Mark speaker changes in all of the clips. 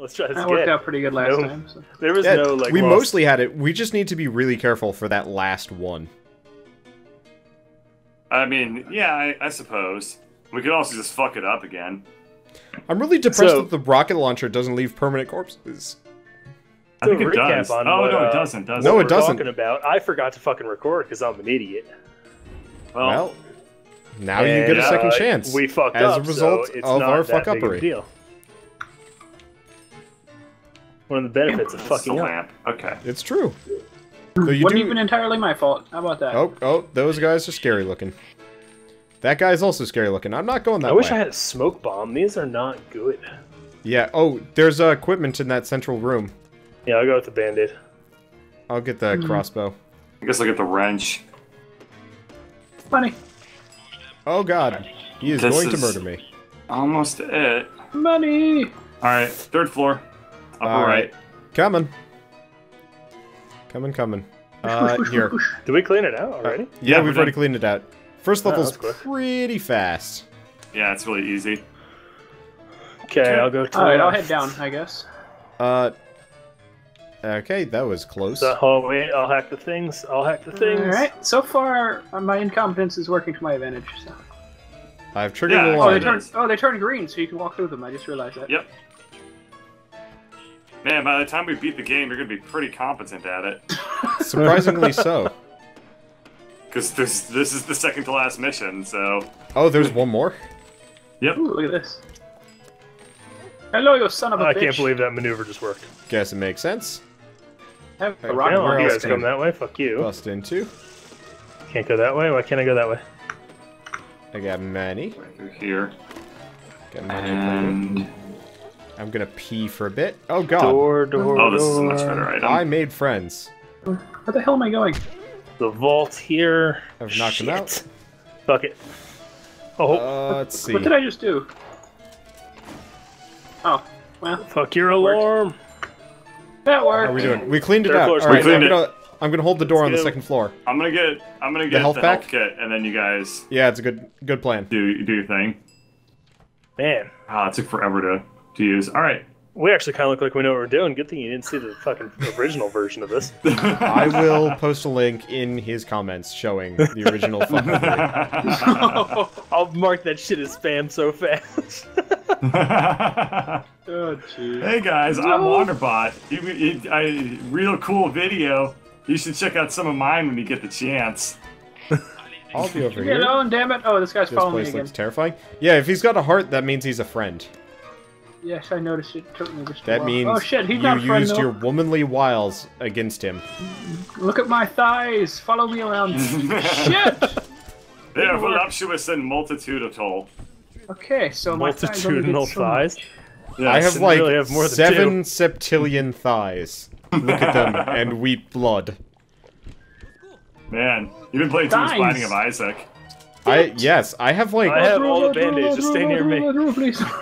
Speaker 1: Let's try this
Speaker 2: That
Speaker 1: again.
Speaker 2: worked out pretty good last
Speaker 1: No.
Speaker 2: time. So.
Speaker 1: There was
Speaker 3: Yeah,
Speaker 1: no like.
Speaker 3: we
Speaker 1: lost-
Speaker 3: mostly had it. We just need to be really careful for that last one.
Speaker 4: I mean, yeah, I, I suppose we could also just fuck it up again.
Speaker 3: I'm really depressed
Speaker 1: So-
Speaker 3: that the rocket launcher doesn't leave permanent corpses.
Speaker 4: I think it
Speaker 1: recap
Speaker 4: does.
Speaker 1: on
Speaker 4: oh
Speaker 1: what,
Speaker 4: no,
Speaker 1: uh,
Speaker 4: it doesn't. Does
Speaker 3: No, it
Speaker 1: we're
Speaker 3: doesn't.
Speaker 1: Talking about, I forgot to fucking record because I'm an idiot.
Speaker 4: Well,
Speaker 3: Well, now you get a second
Speaker 1: uh,
Speaker 3: chance.
Speaker 1: We fucked
Speaker 3: as
Speaker 1: up
Speaker 3: a result
Speaker 1: so it's
Speaker 3: of
Speaker 1: not
Speaker 3: our
Speaker 1: that big One of the benefits of fucking up.
Speaker 4: lamp. Okay.
Speaker 3: It's true. So you
Speaker 2: Wasn't
Speaker 3: do.
Speaker 2: even entirely my fault. How about that?
Speaker 3: Oh, oh, those guys are scary looking. That guy's also scary looking. I'm not going that way.
Speaker 1: I wish
Speaker 3: way.
Speaker 1: I had a smoke bomb. These are not good.
Speaker 3: Yeah. Oh, there's uh, equipment in that central room.
Speaker 1: Yeah, I'll go with the band-aid.
Speaker 3: I'll get the crossbow.
Speaker 4: I guess I'll get the wrench.
Speaker 2: Money.
Speaker 3: Oh God, he is
Speaker 4: This
Speaker 3: going to murder me.
Speaker 4: Almost it.
Speaker 2: Money.
Speaker 4: All right, third floor. Upper
Speaker 3: All
Speaker 4: right.
Speaker 3: right, coming, coming, coming. Uh,
Speaker 2: Push, push,
Speaker 3: here.
Speaker 2: push, push.
Speaker 1: Did we clean it out already?
Speaker 3: Yeah,
Speaker 4: Yeah,
Speaker 3: we've
Speaker 4: we're
Speaker 3: already cleaned it out. First
Speaker 1: Oh,
Speaker 3: level's
Speaker 1: that's quick.
Speaker 3: pretty fast.
Speaker 4: Yeah, it's really easy.
Speaker 1: Okay, I'll go to
Speaker 2: All right, I'll head down. I guess.
Speaker 3: Uh, okay, that was close.
Speaker 1: The hallway. I'll hack the things. I'll hack the things.
Speaker 2: All right. So far, uh, my incompetence is working to my advantage. So.
Speaker 3: I've triggered
Speaker 4: Yeah,
Speaker 3: the
Speaker 2: Oh, they
Speaker 3: line.
Speaker 2: turn. Oh, they turn green, so you can walk through them. I just realized that.
Speaker 4: Yep. Man, by the time we beat the game, you're gonna be pretty competent at it.
Speaker 3: Surprisingly so.
Speaker 4: Because this this is the second to last mission, so
Speaker 3: Oh, there's one more.
Speaker 4: yep.
Speaker 2: Ooh, look at this. Hello, you son of a
Speaker 1: I
Speaker 2: bitch.
Speaker 1: can't believe that maneuver just worked.
Speaker 3: Guess it makes sense.
Speaker 2: Have a
Speaker 3: Okay,
Speaker 2: rocket
Speaker 3: where
Speaker 1: you
Speaker 3: else
Speaker 1: guys
Speaker 3: can
Speaker 1: come that way. Fuck you.
Speaker 3: Bust into.
Speaker 1: Can't go that way. Why can't I go that way?
Speaker 3: I got money.
Speaker 4: Right through here.
Speaker 3: Got money.
Speaker 4: And
Speaker 3: I'm gonna pee for a bit. Oh God,
Speaker 1: Door, door,
Speaker 4: oh, this is a much better item.
Speaker 3: I made friends.
Speaker 2: Where the hell am I going?
Speaker 1: The vault here.
Speaker 3: I've knocked
Speaker 1: Shit.
Speaker 3: them out.
Speaker 1: Fuck it. Oh,
Speaker 3: Uh, let's see.
Speaker 2: What did I just do? Oh, well,
Speaker 1: fuck your alarm.
Speaker 2: that worked.
Speaker 3: How are we doing? We cleaned it
Speaker 1: Third
Speaker 3: out.
Speaker 1: floor's
Speaker 3: All right. I'm
Speaker 4: We
Speaker 3: gonna, I'm gonna hold the door on the second floor.
Speaker 4: I'm gonna get I'm gonna get the
Speaker 3: health
Speaker 4: health,
Speaker 3: pack?
Speaker 4: kit, and then you guys
Speaker 3: Yeah, it's a good, good plan.
Speaker 4: do do your thing.
Speaker 1: Man,
Speaker 4: Ah, it took forever to to use. All right.
Speaker 1: we actually kind of look like we know what we're doing. Good thing you didn't see the fucking original version of this.
Speaker 3: I will post a link in his comments showing the original fucking video.
Speaker 1: I'll mark that shit as spam so fast.
Speaker 2: Oh, jeez.
Speaker 4: hey guys, I'm
Speaker 2: No.
Speaker 4: Wanderbot. You, you, I, real cool video. You should check out some of mine when you get the chance.
Speaker 3: I'll be over
Speaker 2: Get
Speaker 3: here.
Speaker 2: on, damn it! Oh, this guy's
Speaker 3: This
Speaker 2: following me again.
Speaker 3: This place looks terrifying. Yeah, if he's got a heart, that means he's a friend.
Speaker 2: Yes, I noticed it. Took me just
Speaker 3: That means
Speaker 2: Oh shit, he's
Speaker 3: you
Speaker 2: friend
Speaker 3: used
Speaker 2: though.
Speaker 3: your womanly wiles against him.
Speaker 2: Look at my thighs. Follow me around. shit.
Speaker 4: They are voluptuous and multitudinal.
Speaker 2: Okay, so my thighs
Speaker 1: Multitudinal
Speaker 2: get so much.
Speaker 1: thighs.
Speaker 4: Yes.
Speaker 3: I have
Speaker 1: didn't
Speaker 3: like
Speaker 1: really have more than
Speaker 3: seven septillion thighs. Look at them and weep blood.
Speaker 4: Man, you've been playing too much
Speaker 2: Thighs.
Speaker 4: Binding of Isaac.
Speaker 3: I yes, I have like
Speaker 1: I have all the band-aids, just stay near me.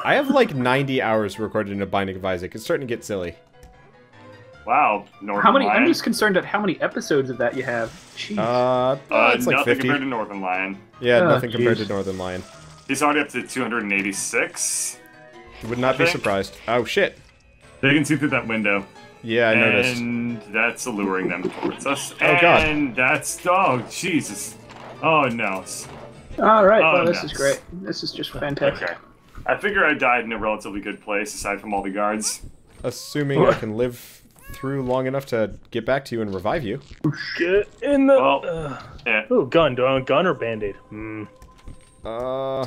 Speaker 3: I have like 90 hours recorded in a Binding of Isaac. It's starting to get silly.
Speaker 4: Wow, Northern
Speaker 2: How many?
Speaker 4: Lion.
Speaker 2: I'm just concerned at how many episodes of that you have. Jeez.
Speaker 3: Uh,
Speaker 4: Uh,
Speaker 3: it's like
Speaker 4: nothing
Speaker 3: 50.
Speaker 4: compared to Northernlion.
Speaker 3: Yeah,
Speaker 2: Oh,
Speaker 3: nothing compared to. Northernlion.
Speaker 4: He's already up to 286.
Speaker 3: Would not be
Speaker 4: think-
Speaker 3: surprised. Oh shit.
Speaker 4: They can see through that window.
Speaker 3: Yeah, I noticed.
Speaker 4: And that's alluring them towards us.
Speaker 3: Oh, God.
Speaker 4: And that's oh Jesus. Oh no.
Speaker 2: All right.
Speaker 4: oh,
Speaker 2: well, this
Speaker 4: no.
Speaker 2: is great. This is just fantastic.
Speaker 4: Okay. I figure I died in a relatively good place aside from all the guards.
Speaker 3: Assuming I can live through long enough to get back to you and revive you.
Speaker 1: Get in the.
Speaker 4: Well,
Speaker 1: uh,
Speaker 4: Yeah.
Speaker 1: ooh, gun. Do I want gun or band-aid? Hmm.
Speaker 3: Uh,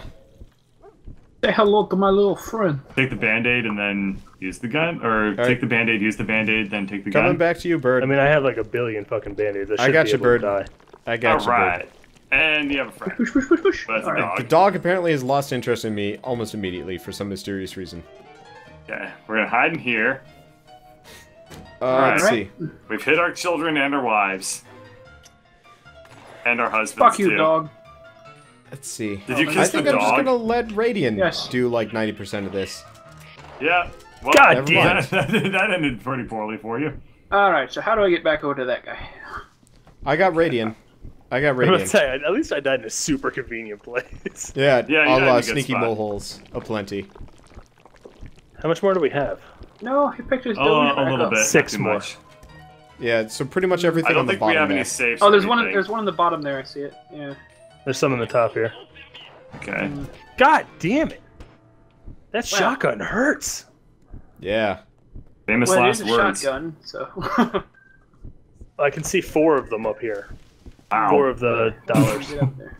Speaker 2: Say hello to my little friend.
Speaker 4: Take the band-aid and then use the gun. Or take the band-aid, use the band-aid, then take the gun?
Speaker 3: coming back to you, bird.
Speaker 1: I mean, I have like a billion fucking band-aids. I,
Speaker 3: I got
Speaker 1: be
Speaker 3: you,
Speaker 1: able to
Speaker 3: bird.
Speaker 1: die.
Speaker 3: I got you, bird.
Speaker 4: Alright. And you have a friend.
Speaker 2: Push, push, push, push.
Speaker 4: But it's a
Speaker 2: All right.
Speaker 3: The
Speaker 4: dog.
Speaker 3: dog apparently has lost interest in me almost immediately for some mysterious reason.
Speaker 4: Okay. We're gonna hide in here.
Speaker 3: Uh,
Speaker 4: Alright.
Speaker 3: let's see.
Speaker 4: We've hit our children and our wives. And our husbands
Speaker 2: Fuck you,
Speaker 4: too.
Speaker 2: dog.
Speaker 3: Let's see.
Speaker 4: Did you
Speaker 3: I
Speaker 4: kiss
Speaker 3: think
Speaker 4: the
Speaker 3: I'm just gonna let Radian
Speaker 2: Yes.
Speaker 3: do like 90% of this.
Speaker 4: Yeah. Well,
Speaker 1: God damn
Speaker 3: mind.
Speaker 4: that, that ended pretty poorly for you.
Speaker 2: All right. So how do I get back over to that guy?
Speaker 3: I got Radian. I got
Speaker 1: I'm gonna say, at least I died in a super convenient place.
Speaker 3: Yeah,
Speaker 4: Yeah,
Speaker 3: all
Speaker 4: a
Speaker 3: uh,
Speaker 4: good
Speaker 3: sneaky
Speaker 4: spot.
Speaker 3: moleholes aplenty.
Speaker 1: How much more do we have?
Speaker 2: No, he picked his
Speaker 4: Oh, a little
Speaker 2: up.
Speaker 4: bit.
Speaker 1: Six more.
Speaker 4: much.
Speaker 3: Yeah, so pretty much everything
Speaker 4: I don't think we have
Speaker 3: there.
Speaker 4: any safes.
Speaker 2: Oh, there's one. There's one on the bottom there. I see it. Yeah.
Speaker 1: There's some in the top here.
Speaker 4: Okay.
Speaker 1: God damn it! That
Speaker 2: Wow.
Speaker 1: shotgun hurts.
Speaker 3: Yeah.
Speaker 4: Famous
Speaker 2: Well, it
Speaker 4: last
Speaker 2: is a
Speaker 4: words.
Speaker 2: shotgun, so.
Speaker 1: I can see four of them up here.
Speaker 4: Wow.
Speaker 1: Four of the dollars.
Speaker 2: Get up there.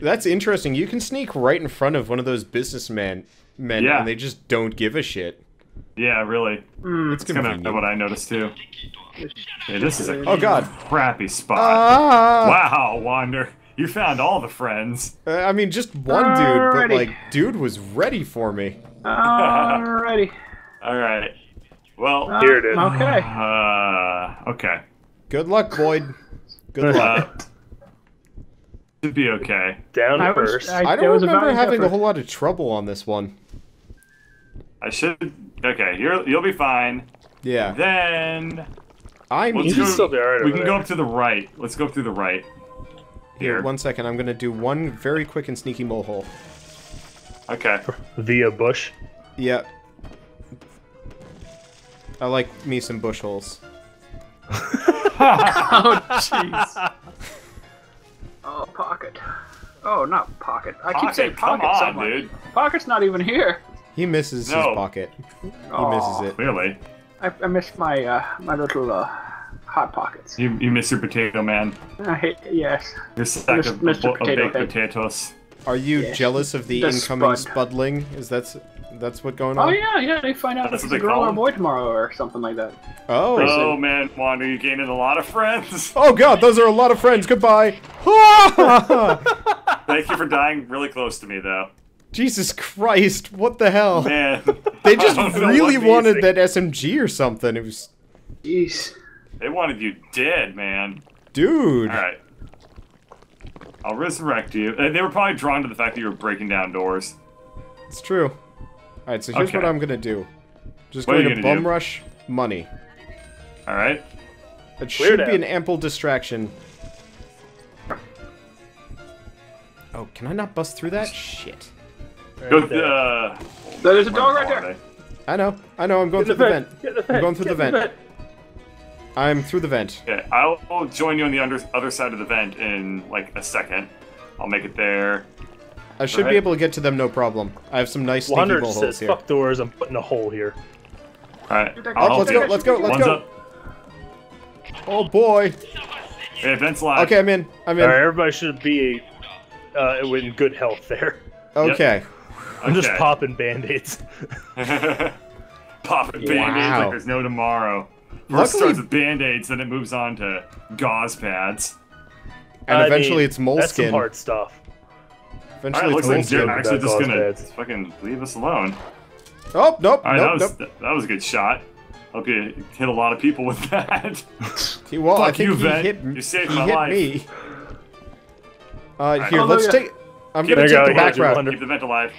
Speaker 3: That's interesting. You can sneak right in front of one of those businessmen men
Speaker 4: Yeah.
Speaker 3: and they just don't give a shit.
Speaker 4: Yeah, really.
Speaker 2: Mm,
Speaker 3: It's
Speaker 4: It's kind
Speaker 3: convenient.
Speaker 4: of what I noticed too. Yeah, this is a
Speaker 3: Oh god.
Speaker 4: crappy spot.
Speaker 3: Ah!
Speaker 4: wow, Wander, you found all the friends.
Speaker 3: Uh, I mean, just one dude, but like, dude was ready for me.
Speaker 2: Alrighty.
Speaker 4: All right. Well,
Speaker 2: Uh,
Speaker 1: Here it is.
Speaker 2: Okay.
Speaker 4: uh, okay.
Speaker 3: Good luck, Boyd. Good luck.
Speaker 4: Uh, should be okay.
Speaker 1: Down
Speaker 2: I was-
Speaker 1: first.
Speaker 2: I-
Speaker 3: I don't
Speaker 2: was
Speaker 3: remember
Speaker 2: valiant
Speaker 3: having a whole lot of trouble on this one.
Speaker 4: I should. Okay, you're, you'll be fine.
Speaker 3: Yeah.
Speaker 4: Then
Speaker 3: I'm
Speaker 4: let's
Speaker 1: You should
Speaker 4: go-
Speaker 1: still be alright
Speaker 4: We
Speaker 1: over
Speaker 4: can go
Speaker 1: there.
Speaker 4: up to the right. Let's go up to the right. Here.
Speaker 3: One second, I'm gonna do one very quick and sneaky mole hole.
Speaker 4: Okay.
Speaker 1: Via bush.
Speaker 3: Yeah. I like me some bush holes.
Speaker 2: Oh jeez. oh, pocket. Oh, not pocket. I keep saying
Speaker 4: Pocket, come
Speaker 2: so
Speaker 4: on,
Speaker 2: much.
Speaker 4: dude.
Speaker 2: Pocket's not even here.
Speaker 3: He misses his pocket. He
Speaker 2: Aw.
Speaker 3: misses it.
Speaker 4: Really?
Speaker 2: I, I miss my uh, my little uh, hot pockets.
Speaker 4: you you miss your potato man.
Speaker 2: I hate, yes.
Speaker 4: Your sack
Speaker 2: Mis-
Speaker 4: of,
Speaker 2: Mr.
Speaker 4: of, of
Speaker 2: Potato
Speaker 4: baked
Speaker 2: Head.
Speaker 4: potatoes.
Speaker 3: Are you
Speaker 2: Yes.
Speaker 3: jealous of the,
Speaker 2: The
Speaker 3: incoming
Speaker 2: spud.
Speaker 3: spudling? Is that's that's what going
Speaker 2: oh,
Speaker 3: on?
Speaker 2: Oh yeah, yeah. They find out
Speaker 4: That's
Speaker 2: if it's a girl or a boy tomorrow or something like that.
Speaker 3: Oh.
Speaker 4: Oh man, Wander, you gaining a lot of friends.
Speaker 3: Oh god, those are a lot of friends. Goodbye.
Speaker 4: Thank you for dying really close to me, though.
Speaker 3: Jesus Christ, what the hell?
Speaker 4: Man,
Speaker 3: They just
Speaker 4: I don't know
Speaker 3: really wanted that SMG or something. It was
Speaker 2: Jeez.
Speaker 4: they wanted you dead, man.
Speaker 3: dude.
Speaker 4: All right, I'll resurrect you. Uh, They were probably drawn to the fact that you were breaking down doors.
Speaker 3: It's true. Alright, so here's
Speaker 4: Okay.
Speaker 3: what I'm gonna do. Just
Speaker 4: What are
Speaker 3: going
Speaker 4: you
Speaker 3: to
Speaker 4: gonna
Speaker 3: bum
Speaker 4: do?
Speaker 3: rush money.
Speaker 4: All right.
Speaker 3: It
Speaker 1: Clear
Speaker 3: should
Speaker 1: down.
Speaker 3: be an ample distraction. Oh, can I not bust through that? Shit.
Speaker 4: Go.
Speaker 1: There.
Speaker 4: Uh,
Speaker 2: There's a dog right there.
Speaker 3: I know. I know. I'm going
Speaker 1: Get
Speaker 3: through
Speaker 1: the
Speaker 3: the vent.
Speaker 1: vent.
Speaker 3: I'm going through the
Speaker 1: Get
Speaker 3: vent. I'm through the vent.
Speaker 4: Okay, I'll join you on the under, other side of the vent in like a second. I'll make it there.
Speaker 3: I should be able to get to them no problem. I have some nice sneaky
Speaker 1: Wander
Speaker 3: bull holes
Speaker 1: says,
Speaker 3: here.
Speaker 1: "Fuck doors. I'm putting a hole here."
Speaker 4: All right.
Speaker 2: Dude, that
Speaker 4: I'll
Speaker 2: guy's
Speaker 3: let's go, let's go, let's
Speaker 4: One's
Speaker 3: go.
Speaker 4: up.
Speaker 3: Oh boy.
Speaker 4: Hey, vent's live.
Speaker 3: Okay, I'm in. I'm in.
Speaker 1: All right, everybody should be uh, in good health there.
Speaker 3: Okay.
Speaker 1: I'm just
Speaker 4: Okay.
Speaker 1: popping band-aids.
Speaker 4: Popping band-aids
Speaker 3: Wow.
Speaker 4: like there's no tomorrow. First
Speaker 3: Luckily-
Speaker 4: starts with band-aids, then it moves on to gauze pads.
Speaker 3: And
Speaker 1: I
Speaker 3: eventually
Speaker 1: mean,
Speaker 3: it's
Speaker 1: That's some
Speaker 3: moleskin.
Speaker 1: hard stuff.
Speaker 3: Eventually
Speaker 4: Alright,
Speaker 3: it's
Speaker 4: looks like
Speaker 3: moleskin.
Speaker 4: Jared
Speaker 1: Moleskin
Speaker 4: actually just gonna
Speaker 1: pads.
Speaker 4: fucking leave us alone.
Speaker 3: Oh, nope,
Speaker 4: Alright,
Speaker 3: nope,
Speaker 4: that was
Speaker 3: nope.
Speaker 4: that was a good shot. Hope you hit a lot of people with that.
Speaker 3: He, well, I
Speaker 4: Fuck
Speaker 3: think
Speaker 4: you,
Speaker 3: he hit,
Speaker 4: You saved
Speaker 3: he
Speaker 4: my
Speaker 3: hit
Speaker 4: life.
Speaker 3: me. Uh, here,
Speaker 2: Oh,
Speaker 3: let's
Speaker 2: yeah.
Speaker 3: take... I'm
Speaker 4: Keep
Speaker 3: gonna take
Speaker 1: going,
Speaker 3: the back route.
Speaker 4: Keep the vent alive.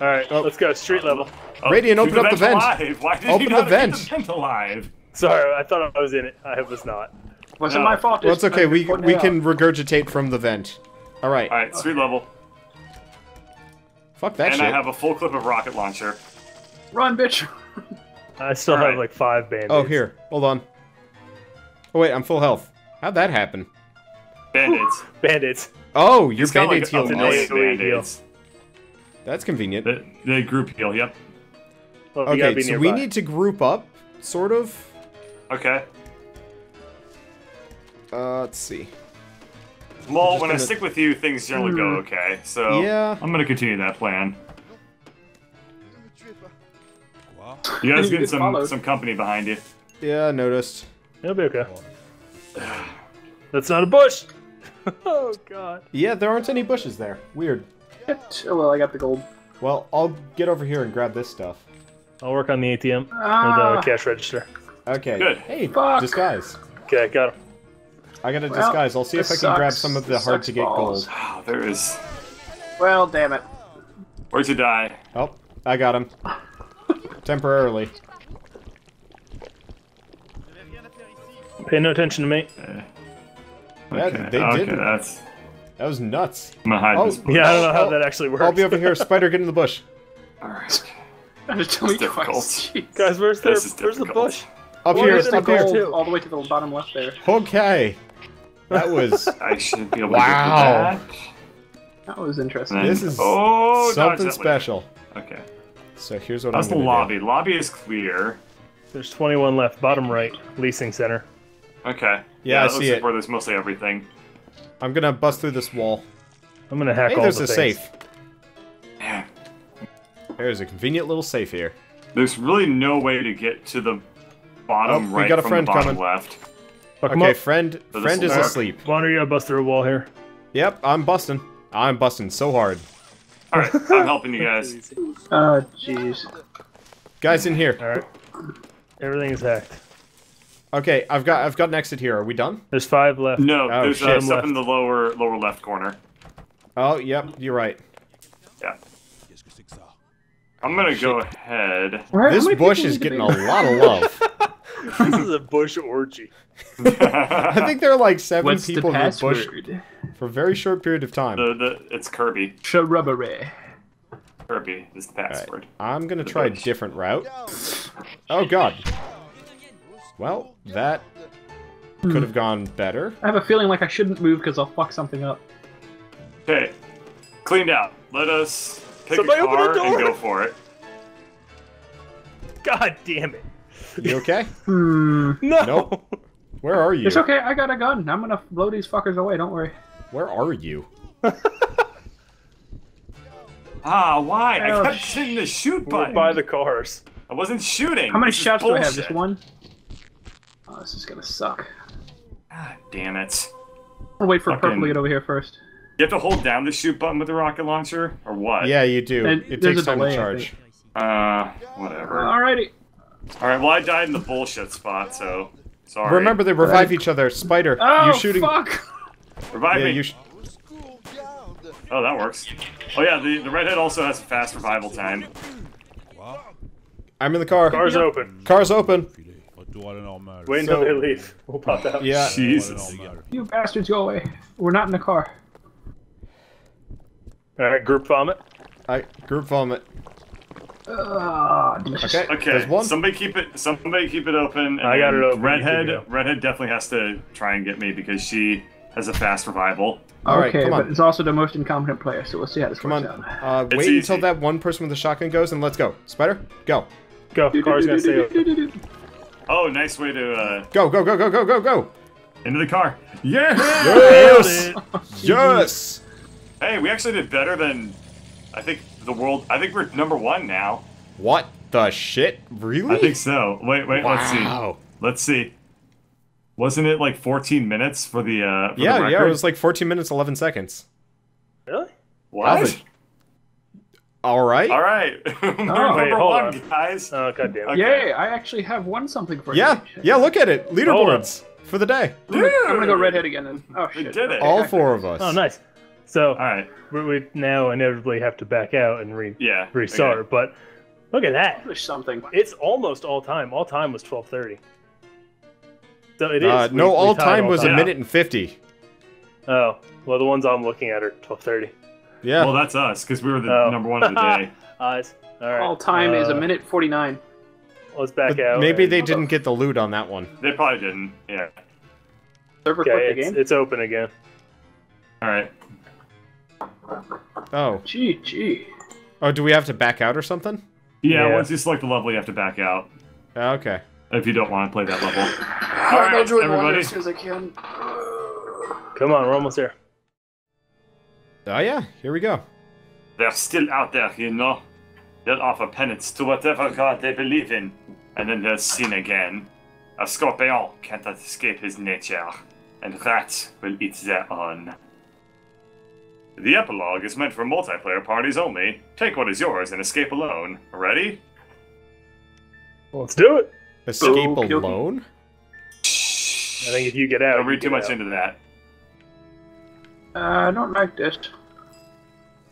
Speaker 1: All right,
Speaker 3: Oh.
Speaker 1: let's go street level.
Speaker 4: Oh,
Speaker 3: Radian,
Speaker 4: keep
Speaker 3: open up the vent.
Speaker 4: Alive. Why did
Speaker 3: Open
Speaker 4: you
Speaker 3: the
Speaker 4: not keep
Speaker 3: vent.
Speaker 4: the vent alive?
Speaker 1: Sorry, I thought I was in it. I was not.
Speaker 2: Wasn't
Speaker 4: No.
Speaker 2: my uh, fault.
Speaker 3: Well, it's okay. We we can
Speaker 2: out.
Speaker 3: regurgitate from the vent. All right.
Speaker 4: Alright, street level.
Speaker 3: Fuck that
Speaker 4: and
Speaker 3: shit.
Speaker 4: And I have a full clip of rocket launcher.
Speaker 2: run, bitch.
Speaker 1: I still
Speaker 4: All
Speaker 1: have
Speaker 4: right.
Speaker 1: like five band-aids.
Speaker 3: Oh, here. Hold on. Oh wait, I'm full health. How'd that happen?
Speaker 4: Band-aids.
Speaker 1: Band-aids.
Speaker 3: Oh, your
Speaker 4: It's
Speaker 3: band-aids
Speaker 4: like
Speaker 3: heal
Speaker 1: nice.
Speaker 3: us.
Speaker 4: million band-aids.
Speaker 3: That's convenient.
Speaker 4: They, they group heal, yep.
Speaker 1: Oh, well,
Speaker 3: Okay, so we need to group up, sort of.
Speaker 4: Okay.
Speaker 3: Uh, let's see.
Speaker 4: Well, when I
Speaker 3: gonna-
Speaker 4: stick with you, things generally go okay. So
Speaker 3: Yeah.
Speaker 4: I'm gonna continue that plan. You guys getting some
Speaker 2: followed.
Speaker 4: some company behind you.
Speaker 3: Yeah, I noticed.
Speaker 1: It'll be okay. That's not a bush. oh God.
Speaker 3: Yeah, there aren't any bushes there. Weird.
Speaker 2: Oh well, I got the gold.
Speaker 3: Well, I'll get over here and grab this stuff.
Speaker 1: I'll work on the ATM or
Speaker 2: Ah.
Speaker 1: the cash register.
Speaker 3: Okay.
Speaker 4: Good.
Speaker 3: Hey,
Speaker 2: Fuck.
Speaker 3: disguise.
Speaker 1: Okay, got him.
Speaker 3: I got a
Speaker 2: Well,
Speaker 3: disguise. I'll see if I
Speaker 2: this
Speaker 3: can grab some of the
Speaker 2: This
Speaker 3: hard to get
Speaker 2: balls.
Speaker 3: gold.
Speaker 4: Oh, there is.
Speaker 2: Well, damn it.
Speaker 4: Where'd you die?
Speaker 3: Oh, I got him. Temporarily.
Speaker 1: Pay no attention to me. Eh.
Speaker 3: Yeah,
Speaker 4: Okay,
Speaker 3: they
Speaker 4: okay,
Speaker 3: didn't.
Speaker 4: That's.
Speaker 3: That was nuts.
Speaker 4: I'm gonna hide
Speaker 3: Oh,
Speaker 4: this.
Speaker 1: Yeah, I don't know how
Speaker 3: Oh,
Speaker 1: that actually works.
Speaker 3: I'll be over here. Spider, get in the bush.
Speaker 4: All right.
Speaker 2: That is too many
Speaker 4: difficult.
Speaker 2: quests. Jeez.
Speaker 1: Guys, where's the where's the bush?
Speaker 3: Up
Speaker 1: Well,
Speaker 3: here, up here.
Speaker 1: too.
Speaker 2: all the way to the bottom left there.
Speaker 3: Okay. That was
Speaker 4: I should be able
Speaker 3: Wow.
Speaker 4: to get to that.
Speaker 2: That was interesting.
Speaker 3: This is
Speaker 4: oh,
Speaker 3: something special.
Speaker 4: Okay.
Speaker 3: So here's what
Speaker 4: That's
Speaker 3: I'm
Speaker 4: the
Speaker 3: gonna
Speaker 4: lobby. Lobby is clear.
Speaker 1: There's 21 left, bottom right, leasing center.
Speaker 4: Okay.
Speaker 3: Yeah, I see it.
Speaker 4: Where there's mostly everything.
Speaker 3: I'm gonna bust through this wall.
Speaker 1: I'm gonna hack
Speaker 3: Hey,
Speaker 1: all
Speaker 3: there's
Speaker 1: the
Speaker 3: a
Speaker 1: things.
Speaker 3: safe.
Speaker 4: Man,
Speaker 3: There's a convenient little safe here.
Speaker 4: there's really no way to get to the bottom
Speaker 3: Oh, we got a
Speaker 4: from
Speaker 3: friend
Speaker 4: the bottom
Speaker 3: coming.
Speaker 4: left.
Speaker 1: Fuck 'em
Speaker 3: Okay, friend,
Speaker 4: So
Speaker 3: friend
Speaker 4: will
Speaker 3: is
Speaker 4: work.
Speaker 3: asleep.
Speaker 1: Wander, you gotta bust through a wall here.
Speaker 3: Yep, I'm busting. I'm busting so hard.
Speaker 4: All right, I'm helping you guys.
Speaker 2: Oh, jeez.
Speaker 3: Guys in here.
Speaker 1: All right. Everything is hacked.
Speaker 3: Okay, I've got I've got an exit here. Are we done?
Speaker 1: There's five left.
Speaker 4: No,
Speaker 3: Oh,
Speaker 4: there's
Speaker 3: shit.
Speaker 4: uh, stuff in the lower lower left corner.
Speaker 3: Oh, yep, you're right.
Speaker 4: Yeah. I'm gonna go ahead.
Speaker 2: Where-
Speaker 3: This bush is getting a lot of love.
Speaker 1: this is a bush orgy.
Speaker 3: I think there are like seven
Speaker 2: What's
Speaker 3: people
Speaker 2: the
Speaker 3: in the bush
Speaker 2: password?
Speaker 3: for a very short period of time.
Speaker 4: the, the it's Kirby.
Speaker 2: Shrubbery.
Speaker 4: Kirby is the password.
Speaker 3: I'm gonna try a different route. Oh god. Well, that hmm. could have gone better.
Speaker 2: I have a feeling like I shouldn't move because I'll fuck something up.
Speaker 4: Okay, cleaned out. Let us pick
Speaker 1: Somebody
Speaker 4: a
Speaker 1: open the
Speaker 4: car and go for it.
Speaker 1: God damn it.
Speaker 3: You okay?
Speaker 2: Hmm.
Speaker 1: No.
Speaker 3: Nope. Where are you?
Speaker 2: It's okay. I got a gun. I'm gonna blow these fuckers away. Don't worry.
Speaker 3: Where are you?
Speaker 4: Ah, why? I
Speaker 2: Oh,
Speaker 4: kept
Speaker 2: sh-
Speaker 4: hitting the shoot button.
Speaker 1: by the cars.
Speaker 4: I wasn't shooting.
Speaker 2: How many
Speaker 4: This
Speaker 2: shots do I have?
Speaker 4: bullshit.
Speaker 2: Just one. Oh, this is gonna suck.
Speaker 4: God damn it.
Speaker 2: I'll wait for
Speaker 4: Fucking-
Speaker 2: purple to get over here first.
Speaker 4: You have to hold down the shoot button with the rocket launcher, or what?
Speaker 3: Yeah, you do.
Speaker 2: And
Speaker 3: it takes
Speaker 2: a
Speaker 3: time
Speaker 2: delay,
Speaker 3: to charge.
Speaker 2: think.
Speaker 4: Uh, whatever.
Speaker 2: Alrighty.
Speaker 4: All right. Well, I died in the bullshit spot, so sorry.
Speaker 3: Remember, they revive each other. Spider,
Speaker 2: Oh,
Speaker 3: you shooting?
Speaker 2: fuck!
Speaker 4: revive
Speaker 3: Yeah,
Speaker 4: me.
Speaker 3: you. Sh-
Speaker 4: Oh, that works. Oh yeah, the the redhead also has a fast revival time.
Speaker 3: I'm in the car.
Speaker 1: Cars open.
Speaker 3: Car's open.
Speaker 5: Retour à la normale.
Speaker 1: Wait until
Speaker 3: So-
Speaker 1: they leave. We'll pop that.
Speaker 3: Yeah.
Speaker 4: Jesus.
Speaker 2: You bastards, go away. We're not in the car.
Speaker 1: All right, group vomit.
Speaker 3: I group vomit.
Speaker 2: Ah.
Speaker 3: Okay.
Speaker 4: Okay.
Speaker 3: One.
Speaker 4: Somebody keep it. Somebody keep it open. and
Speaker 1: I got it open.
Speaker 4: Redhead.
Speaker 1: You can go.
Speaker 4: Redhead definitely has to try and get me because she has a fast revival.
Speaker 3: All right,
Speaker 2: okay,
Speaker 3: come
Speaker 2: but it's also the most incompetent player, so we'll see how this
Speaker 3: Come on.
Speaker 2: out.
Speaker 3: Uh, wait
Speaker 4: easy.
Speaker 3: until that one person with the shotgun goes, and let's go. Spider, go.
Speaker 1: Go. Car's gonna stay open.
Speaker 4: Oh, nice way to uh,
Speaker 3: Go, go, go, go, go, go, go.
Speaker 4: into the car. Yes.
Speaker 3: Yes. Yes.
Speaker 4: Hey, we actually did better than I think the world. I think we're number one now.
Speaker 3: What the shit? Really?
Speaker 4: I think so. Wait, wait. Let's see.
Speaker 3: Wow.
Speaker 4: Let's see. Wasn't it like 14 minutes for the uh? For
Speaker 3: Yeah,
Speaker 4: the
Speaker 3: yeah. It was like 14 minutes 11 seconds.
Speaker 1: Really?
Speaker 4: what?
Speaker 3: All right.
Speaker 4: All right, we're
Speaker 2: wait,
Speaker 4: number
Speaker 1: hold
Speaker 4: one,
Speaker 1: on.
Speaker 4: guys.
Speaker 1: Oh god damn it.
Speaker 4: Okay.
Speaker 2: Yay, I actually have won something for
Speaker 3: Yeah,
Speaker 2: you.
Speaker 3: yeah. Yeah, look at it. Leaderboards for the day.
Speaker 2: I'm I'm gonna go redhead again then. Oh
Speaker 4: We
Speaker 2: shit.
Speaker 4: did it.
Speaker 3: All four of us.
Speaker 1: Oh nice. So
Speaker 4: All right.
Speaker 1: we, we now inevitably have to back out and re
Speaker 4: Yeah.
Speaker 1: restart.
Speaker 4: okay.
Speaker 1: But look at that.
Speaker 2: There's something.
Speaker 1: It's almost all time. All time was twelve thirty. So it is.
Speaker 3: Uh,
Speaker 1: We-
Speaker 3: no,
Speaker 1: we
Speaker 3: all time
Speaker 1: all
Speaker 3: was a minute and 50.
Speaker 1: Oh well, the ones I'm looking at are twelve thirty.
Speaker 3: Yeah.
Speaker 4: Well, that's us because we were the
Speaker 1: Oh.
Speaker 4: number one of the day.
Speaker 1: Eyes. All right.
Speaker 2: All time is a
Speaker 1: Uh,
Speaker 2: minute 49.
Speaker 1: Let's back
Speaker 3: But
Speaker 1: out.
Speaker 3: maybe
Speaker 1: and-
Speaker 3: they didn't get the loot on that one.
Speaker 4: They probably didn't. Yeah.
Speaker 2: Server
Speaker 1: Okay,
Speaker 2: quit the
Speaker 1: it's,
Speaker 2: game.
Speaker 1: it's open again.
Speaker 4: All right.
Speaker 3: Oh.
Speaker 2: Gee, gee.
Speaker 3: Oh, do we have to back out or something?
Speaker 4: Yeah,
Speaker 1: Yeah.
Speaker 4: Once you select the level, you have to back out
Speaker 3: Ah, Okay.
Speaker 4: if you don't want to play that level.
Speaker 2: All
Speaker 4: right,
Speaker 2: I'll join one
Speaker 4: everybody.
Speaker 2: as soon as I can.
Speaker 1: Come on, we're almost there.
Speaker 3: Oh yeah, here we go.
Speaker 4: They're still out there, you know. They'll offer penance to whatever god they believe in, and then they'll sin again. A scorpion can't escape his nature, and rats will eat their own. The epilogue is meant for multiplayer parties only. Take what is yours and escape alone. Ready?
Speaker 1: Let's do it.
Speaker 3: Escape
Speaker 2: Okey-dokey.
Speaker 3: alone?
Speaker 1: I think if you get out,
Speaker 4: Don't
Speaker 1: you
Speaker 4: read too
Speaker 1: get
Speaker 4: much
Speaker 1: out.
Speaker 4: into that.
Speaker 2: Uh, I don't like this.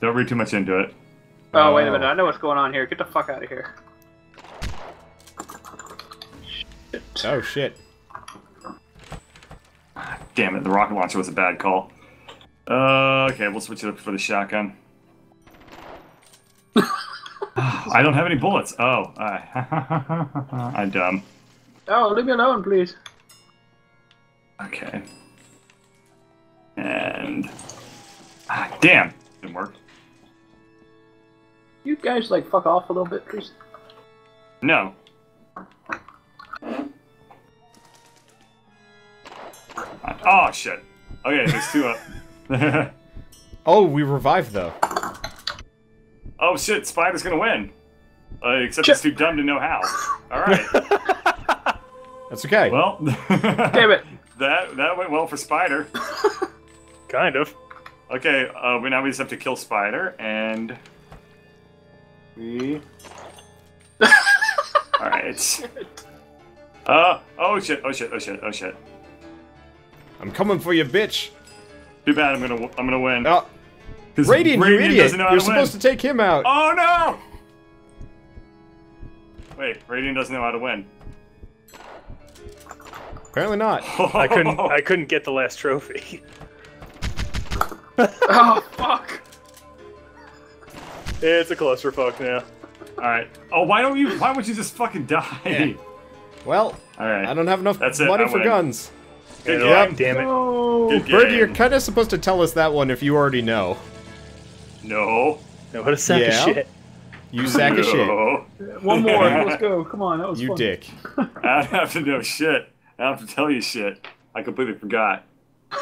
Speaker 4: Don't read too much into it.
Speaker 2: Oh, wait a
Speaker 3: Oh.
Speaker 2: minute. I know what's going on here. Get the fuck out of here.
Speaker 3: Oh shit.
Speaker 4: Damn it, the rocket launcher was a bad call. Uh, okay, we'll switch it up for the shotgun. I I don't have any bullets. Oh, I, I'm dumb.
Speaker 2: Oh, leave me alone, please.
Speaker 4: Okay. And ah, damn, didn't work.
Speaker 2: You guys like fuck off a little bit, please.
Speaker 4: No. Oh shit. Okay, there's two up.
Speaker 3: Oh, we revived though.
Speaker 4: oh shit, Spider's gonna win. Uh, except he's too dumb to know how. Alright.
Speaker 3: That's okay.
Speaker 4: well,
Speaker 2: Damn it.
Speaker 4: that that went well for Spider.
Speaker 1: Kind of.
Speaker 4: Okay, uh, we now we just have to kill Spider, and we. All right. Uh oh shit! Oh shit! Oh shit! Oh shit!
Speaker 3: I'm coming for you, bitch.
Speaker 4: Too bad. I'm gonna I'm gonna win.
Speaker 3: Oh,
Speaker 4: 'Cause
Speaker 3: Radian, you
Speaker 4: Radian
Speaker 3: idiot!
Speaker 4: doesn't know how
Speaker 3: You're
Speaker 4: to win.
Speaker 3: supposed to take him out.
Speaker 4: Oh no! Wait, Radian doesn't know how to win.
Speaker 3: Apparently not. Oh.
Speaker 1: I couldn't. I couldn't get the last trophy.
Speaker 2: Oh, fuck.
Speaker 1: It's a clusterfuck now.
Speaker 4: All right. Oh, why don't you? Why would you just fucking die?
Speaker 3: Well,
Speaker 4: All right.
Speaker 3: I don't have enough
Speaker 4: That's
Speaker 3: money
Speaker 4: I
Speaker 3: for
Speaker 4: win.
Speaker 3: guns.
Speaker 4: Good
Speaker 1: Oh,
Speaker 4: game.
Speaker 1: damn it.
Speaker 2: No.
Speaker 4: Good
Speaker 3: Birdie, you're kind of supposed to tell us that one if you already know.
Speaker 4: No.
Speaker 1: No, what a sack
Speaker 3: Yeah.
Speaker 1: of shit.
Speaker 3: You sack of shit.
Speaker 2: One more. Let's go. Come on. That was
Speaker 3: You
Speaker 2: fun.
Speaker 3: dick.
Speaker 4: I don't have to know shit. I don't have to tell you shit. I completely forgot.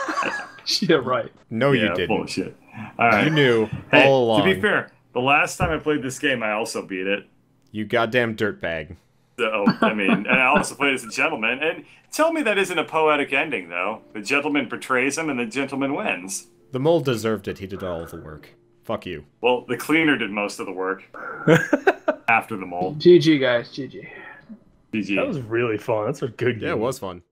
Speaker 2: Yeah, right.
Speaker 3: No,
Speaker 4: yeah,
Speaker 3: you didn't.
Speaker 4: Bullshit. All right.
Speaker 3: You knew
Speaker 4: Hey,
Speaker 3: all along.
Speaker 4: to be fair, the last time I played this game, I also beat it.
Speaker 3: You goddamn dirtbag.
Speaker 4: So I mean, and I also played as a gentleman. And tell me that isn't a poetic ending, though. The gentleman betrays him, and the gentleman wins.
Speaker 3: The mole deserved it. He did all the work. Fuck you.
Speaker 4: Well, the cleaner did most of the work after the mole.
Speaker 2: GG, guys. GG.
Speaker 4: GG.
Speaker 1: That was really fun. That's a good game.
Speaker 3: Yeah, it was fun.